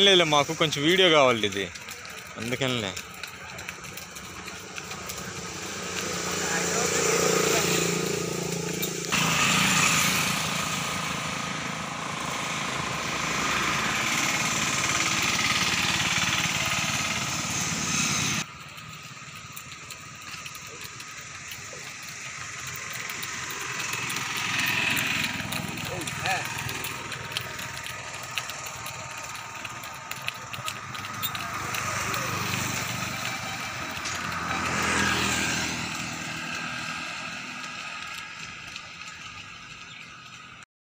లేదు మాకు కొంచెం వీడియో కావాలి ఇది. అందుకనిలే.